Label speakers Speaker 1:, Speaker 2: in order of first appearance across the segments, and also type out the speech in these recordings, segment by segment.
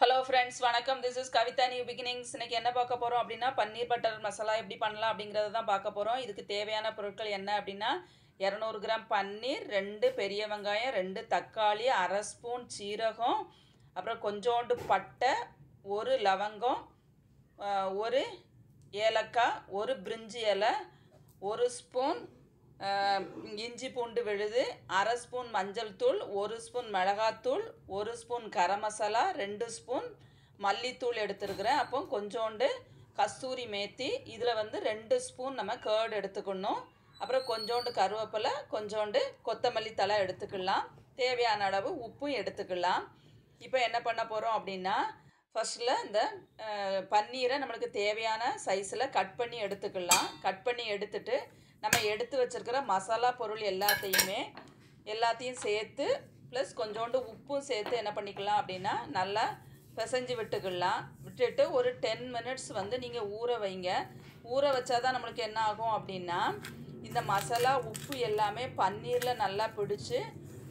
Speaker 1: Hello friends வணக்கம். This is Kavitha new beginnings இன்றைக்கி என்ன பார்க்க போகிறோம் அப்படின்னா பன்னீர் பட்டர் மசாலா எப்படி பண்ணலாம் அப்படிங்கிறத தான் பார்க்க போகிறோம் இதுக்கு தேவையான பொருட்கள் என்ன அப்படின்னா இரநூறு கிராம் பன்னீர் ரெண்டு பெரிய வெங்காயம் ரெண்டு தக்காளி அரை ஸ்பூன் சீரகம் அப்புறம் கொஞ்சோண்டு பட்டை ஒரு லவங்கம் ஒரு ஏலக்காய் ஒரு பிரிஞ்சி இலை ஒரு ஸ்பூன் இஞ்சி பூண்டு விழுது அரை ஸ்பூன் மஞ்சள் தூள் ஒரு ஸ்பூன் மிளகாத்தூள் ஒரு ஸ்பூன் கரம் மசாலா ரெண்டு ஸ்பூன் மல்லித்தூள் எடுத்துருக்குறேன். அப்போ கொஞ்சோண்டு கஸ்தூரி மேத்தி இதில் வந்து ரெண்டு ஸ்பூன் நம்ம கேர்டு எடுத்துக்கணும். அப்புறம் கொஞ்சோண்டு கருவேப்பிலை கொஞ்சோண்டு கொத்தமல்லி தலை எடுத்துக்கலாம். தேவையான அளவு உப்பும் எடுத்துக்கலாம். இப்போ என்ன பண்ண போகிறோம் அப்படின்னா ஃபஸ்ட்டில் இந்த பன்னீரை நம்மளுக்கு தேவையான சைஸில் கட் பண்ணி எடுத்துக்கலாம். கட் பண்ணி எடுத்துட்டு நம்ம எடுத்து வச்சிருக்கிற மசாலா பொருள் எல்லாத்தையுமே எல்லாத்தையும் சேர்த்து ப்ளஸ் கொஞ்சோண்டு உப்பும் சேர்த்து என்ன பண்ணிக்கலாம் அப்படின்னா நல்லா பிசைஞ்சு விட்டுக்கலாம். விட்டுட்டு ஒரு டென் மினிட்ஸ் வந்து நீங்கள் ஊற வைங்க. ஊற வச்சா தான் நம்மளுக்கு என்ன ஆகும் அப்படின்னா இந்த மசாலா உப்பு எல்லாமே பன்னீரில் நல்லா பிடிச்சி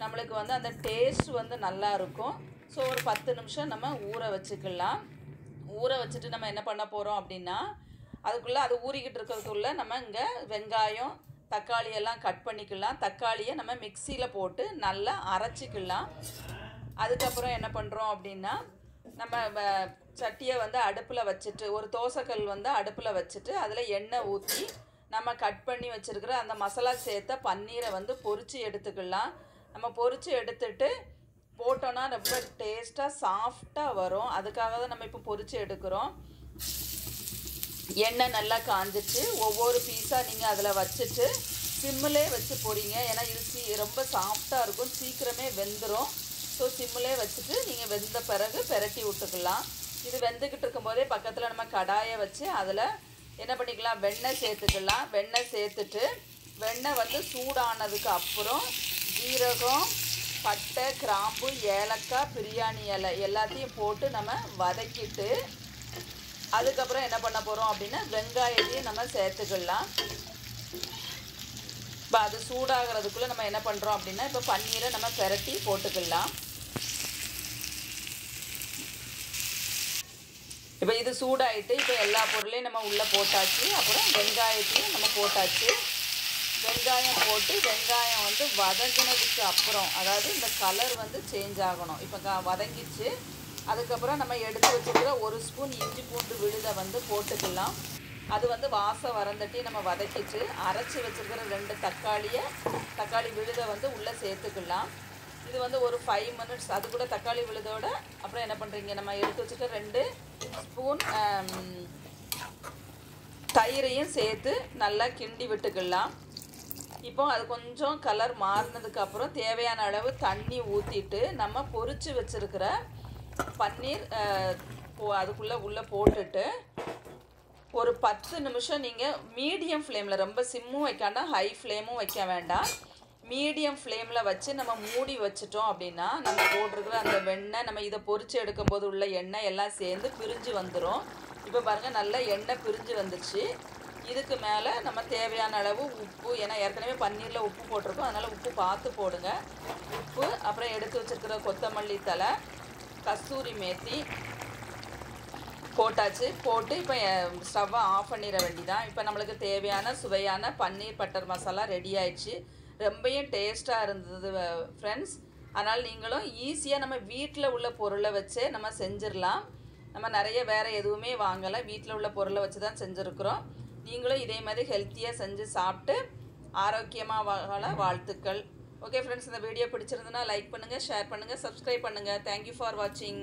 Speaker 1: நம்மளுக்கு வந்து அந்த டேஸ்ட் வந்து நல்லா இருக்கும். ஸோ ஒரு பத்து நிமிஷம் நம்ம ஊற வச்சுக்கலாம். ஊற வச்சுட்டு நம்ம என்ன பண்ண போகிறோம் அப்படின்னா அதுக்குள்ளே அது ஊறிக்கிட்டு இருக்கிறதுக்குள்ளே நம்ம இங்கே வெங்காயம் தக்காளி எல்லாம் கட் பண்ணிக்கலாம். தக்காளியை நம்ம மிக்சியில் போட்டு நல்லா அரைச்சிக்கலாம். அதுக்கப்புறம் என்ன பண்ணுறோம் அப்படின்னா நம்ம வ- சட்டியை வந்து அடுப்பில் வச்சுட்டு ஒரு தோசைக்கல் வந்து அடுப்பில் வச்சுட்டு அதில் எண்ணெய் ஊற்றி நம்ம கட் பண்ணி வச்சுருக்கிற அந்த மசாலா சேர்த்த பன்னீரை வந்து பொறிச்சு எடுத்துக்கலாம். நம்ம பொரிச்சு எடுத்துட்டு போட்டோன்னா ரொம்ப டேஸ்ட்டாக சாஃப்டாக வரும். அதுக்காக தான் நம்ம இப்போ பொறிச்சு எடுக்கிறோம். எண்ணெய் நல்லா காஞ்சிச்சு. ஒவ்வொரு பீஸாக நீங்கள் அதில் வச்சுட்டு சிம்மிலே வச்சு போடிங்க ஏன்னா இது சீ ரொம்ப சாஃப்டாக இருக்கும். சீக்கிரமே வெந்துடும் ஸோ சிம்மிலே வச்சுட்டு நீங்கள் வெந்த பிறகு பெரட்டி விட்டுக்கலாம். இது வெந்துக்கிட்டு இருக்கும்போதே பக்கத்தில் நம்ம கடாயை வச்சு அதில் என்ன பண்ணிக்கலாம்? வெண்ணெய் சேர்த்துக்கலாம். வெண்ணெய் சேர்த்துட்டு வெண்ணெய் வந்து சூடானதுக்கு அப்புறம் ஜீரகம் பட்டை கிராம்பு ஏலக்காய் பிரியாணி இலை எல்லாத்தையும் போட்டு நம்ம வதக்கிட்டு அதுக்கப்புறம் என்ன பண்ண போகிறோம் அப்படின்னா வெங்காயத்தையும் நம்ம சேர்த்துக்கலாம். இப்போ அது சூடாகிறதுக்குள்ளே நம்ம என்ன பண்ணுறோம் அப்படின்னா இப்போ பன்னீரை நம்ம பெரட்டி போட்டுக்கலாம். இப்போ இது சூடாயிட்டு இப்போ எல்லா பொருளையும் நம்ம உள்ளே போட்டாச்சு. அப்புறம் வெங்காயத்தையும் நம்ம போட்டாச்சு. வெங்காயம் போட்டு வெங்காயம் வந்து வதங்கினதுக்கு அப்புறம் அதாவது இந்த கலர் வந்து சேஞ்ச் ஆகணும். இப்போ க வதங்கிச்சு. அதுக்கப்புறம் நம்ம எடுத்து வச்சுக்கிற ஒரு ஸ்பூன் இஞ்சி பூண்டு விழுதை வந்து போட்டுக்கலாம். அது வந்து வாசம் வரந்தட்டி நம்ம வதக்கிச்சு அரைச்சி வச்சுருக்கிற ரெண்டு தக்காளியை தக்காளி விழுதை வந்து உள்ளே சேர்த்துக்கலாம். இது வந்து ஒரு ஃபைவ் மினிட்ஸ் அது கூட தக்காளி விழுதோட அப்புறம் என்ன பண்ணுறீங்க நம்ம எடுத்து வச்சுட்டு ரெண்டு ஸ்பூன் தயிரையும் சேர்த்து நல்லா கிண்டி விட்டுக்கலாம். இப்போ அது கொஞ்சம் கலர் மாறினதுக்கப்புறம் தேவையான அளவு தண்ணி ஊற்றிட்டு நம்ம பொறிச்சு வச்சுருக்கிற பன்னீர் அதுக்குள்ளே உள்ளே போட்டுட்டு ஒரு பத்து நிமிஷம் நீங்கள் மீடியம் ஃப்ளேமில் ரொம்ப சிம்மும் வைக்காண்டா ஹை ஃப்ளேமும் வைக்க வேண்டாம். மீடியம் ஃப்ளேமில் வச்சு நம்ம மூடி வச்சிட்டோம் அப்படின்னா நம்ம போட்டிருக்கிற அந்த வெண்ணெய் நம்ம இதை பொரிச்சு எடுக்கும்போது உள்ள எண்ணெய் எல்லாம் சேர்ந்து பிரிஞ்சு வந்துடும் இப்போ பாருங்கள் நல்ல எண்ணெய் பிரிஞ்சு வந்துச்சு. இதுக்கு மேலே நம்ம தேவையான அளவு உப்பு ஏன்னா ஏற்கனவே பன்னீரில் உப்பு போட்டிருக்கோம் அதனால் உப்பு பார்த்து போடுங்க. உப்பு அப்புறம் எடுத்து வச்சிருக்கிற கொத்தமல்லி தலை கஸ்தூரி மேத்தி போட்டாச்சு. போட்டு இப்போ ஸ்டவ்வை ஆஃப் பண்ணிட வேண்டிதான். இப்போ நம்மளுக்கு தேவையான சுவையான பன்னீர் பட்டர் மசாலா ரெடி ஆயிடுச்சு. ரொம்பையும் டேஸ்ட்டாக இருந்தது ஃப்ரெண்ட்ஸ் அதனால் நீங்களும் ஈஸியாக நம்ம வீட்டில் உள்ள பொருளை வச்சே நம்ம செஞ்சிடலாம். நம்ம நிறைய வேறு எதுவுமே வாங்கலை. வீட்டில் உள்ள பொருளை வச்சு தான் செஞ்சுருக்குறோம். நீங்களும் இதே மாதிரி ஹெல்த்தியாக செஞ்சு சாப்பிட்டு ஆரோக்கியமாக வாழ வாழ்த்துக்கள். ஓகே ஃப்ரெண்ட்ஸ் இந்த வீடியோ பிடிச்சிருந்ததுன்னா லைக் பண்ணுங்கள் ஷேர் பண்ணுங்கள் சப்ஸ்கிரைப் பண்ணுங்கள் தேங்க்யூ ஃபார் வாட்சிங்